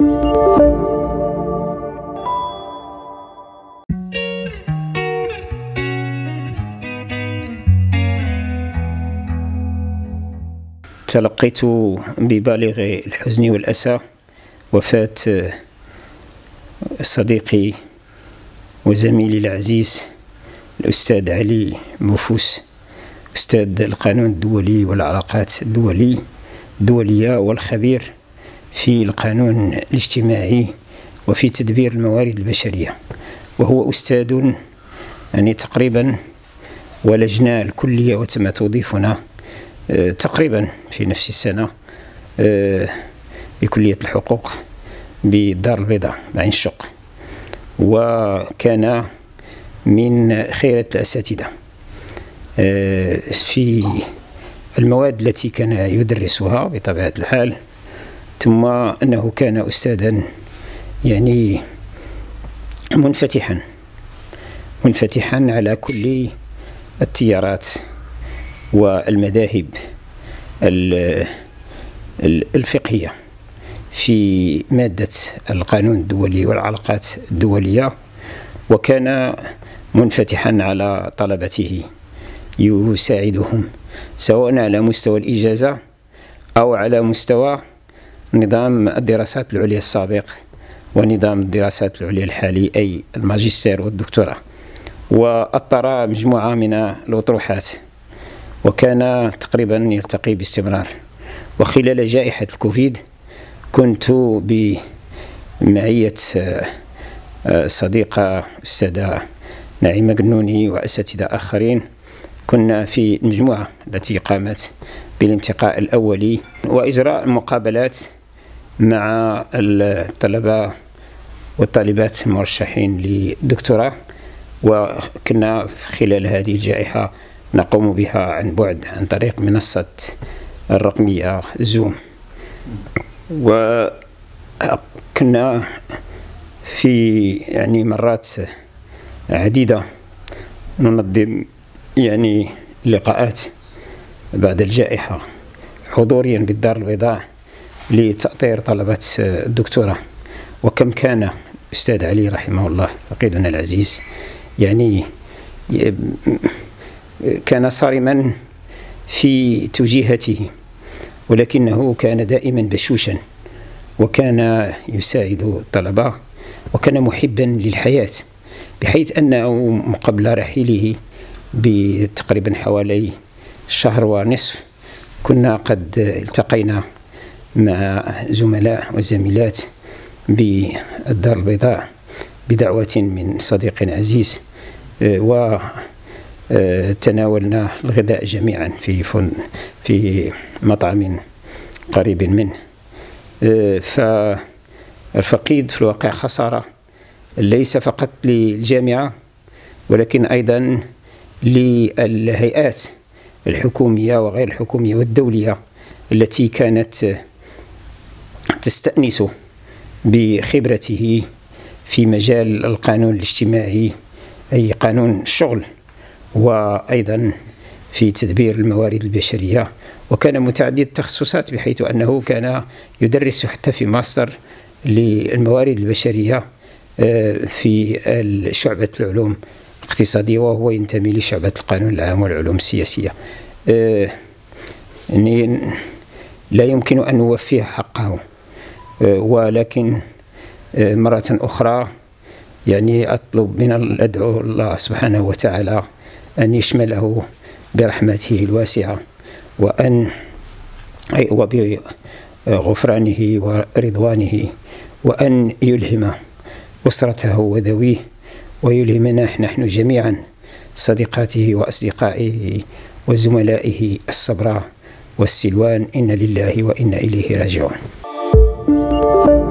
تلقيت ببالغ الحزن والأسى وفاة صديقي وزميلي العزيز الأستاذ علي موفوس أستاذ القانون الدولي والعلاقات الدولي الدولية والخبير. في القانون الاجتماعي وفي تدبير الموارد البشرية وهو أستاذ يعني تقريبا ولجنة الكلية وتم توظيفنا آه، تقريبا في نفس السنة بكلية آه، الحقوق بالدار البيضاء بعين الشق وكان من خيرة الأساتذة آه، في المواد التي كان يدرسها بطبيعة الحال ثم أنه كان أستاذا يعني منفتحا. منفتحا على كل التيارات والمذاهب الفقهية في مادة القانون الدولي والعلاقات الدولية وكان منفتحا على طلبته يساعدهم سواء على مستوى الإجازة أو على مستوى نظام الدراسات العليا السابق ونظام الدراسات العليا الحالي أي الماجستير والدكتوراه. وأطر مجموعة من الأطروحات. وكان تقريبا يلتقي باستمرار. وخلال جائحة الكوفيد كنت بمعية آه، صديقة أستاذة نعيمة قنوني وأساتذة آخرين. كنا في المجموعة التي قامت بالانتقاء الأولي. وإجراء مقابلات مع الطلبة والطالبات المرشحين للدكتوراه وكنا خلال هذه الجائحة نقوم بها عن بعد عن طريق منصة الرقمية زوم وكنا في يعني مرات عديدة ننظم يعني لقاءات بعد الجائحة حضوريا بالدار البيضاء. لتأطير طلبة الدكتوراه وكم كان أستاذ علي رحمه الله فقيدنا العزيز؟ يعني كان صارما في توجيهاته ولكنه كان دائما بشوشا وكان يساعد الطلبة وكان محبا للحياة بحيث أنه قبل رحيله بتقريبا حوالي شهر ونصف كنا قد التقينا مع زملاء وزميلات بالدار البيضاء بدعوة من صديق عزيز و تناولنا الغذاء جميعا في فن في مطعم قريب منه فالفقيد في الواقع خسارة ليس فقط للجامعة ولكن أيضا للهيئات الحكومية وغير الحكومية والدولية التي كانت تستأنس بخبرته في مجال القانون الاجتماعي أي قانون الشغل وأيضا في تدبير الموارد البشرية. وكان متعدد التخصصات بحيث أنه كان يدرس حتى في ماستر للموارد البشرية آه، في شعبة العلوم الاقتصادية وهو ينتمي لشعبة القانون العام والعلوم السياسية. يعني لا يمكن أن نوفيه حقه. ولكن مرة أخرى يعني أطلب من أدعو الله سبحانه وتعالى أن يشمله برحمته الواسعة وأن وبغفرانه ورضوانه وأن يلهم أسرته وذويه ويلهمنا نحن جميعا صديقاته وأصدقائه وزملائه الصبر والسلوان. إن لله وإنا إليه راجعون. Thank you.